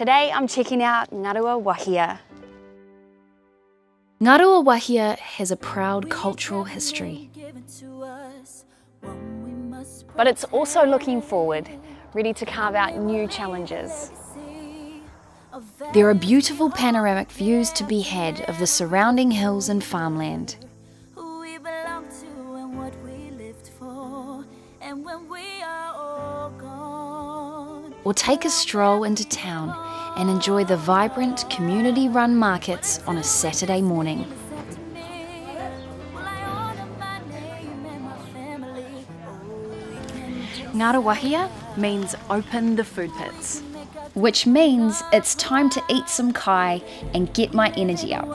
Today I'm checking out Ngaruawahia. Ngarua Wahia has a proud cultural history. But it's also looking forward, ready to carve out new challenges. There are beautiful panoramic views to be had of the surrounding hills and farmland. Or take a stroll into town and enjoy the vibrant community run markets on a Saturday morning. Ngaruawahia means open the food pits. Which means it's time to eat some kai and get my energy up.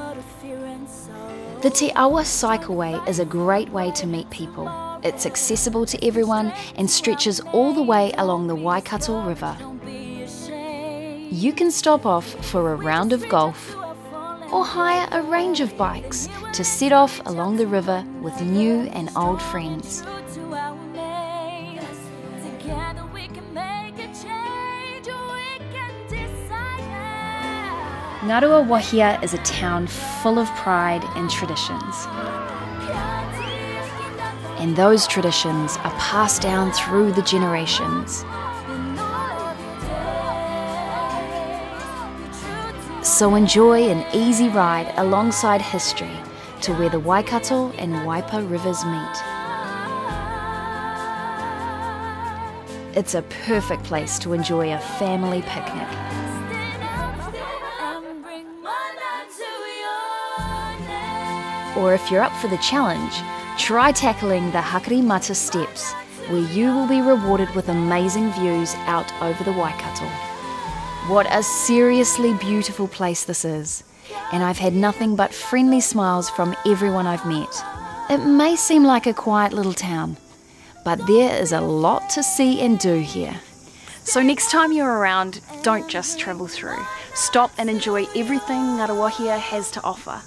The Te Awa Cycleway is a great way to meet people. It's accessible to everyone and stretches all the way along the Waikato River. You can stop off for a round of golf or hire a range of bikes to set off along the river with new and old friends. Ngaruawahia is a town full of pride and traditions. And those traditions are passed down through the generations. So enjoy an easy ride alongside history to where the Waikato and Waipa rivers meet. It's a perfect place to enjoy a family picnic. Or if you're up for the challenge, try tackling the Hakarimata steps, where you will be rewarded with amazing views out over the Waikato. What a seriously beautiful place this is, and I've had nothing but friendly smiles from everyone I've met. It may seem like a quiet little town, but there is a lot to see and do here. So next time you're around, don't just travel through. Stop and enjoy everything Ngaruawahia has to offer.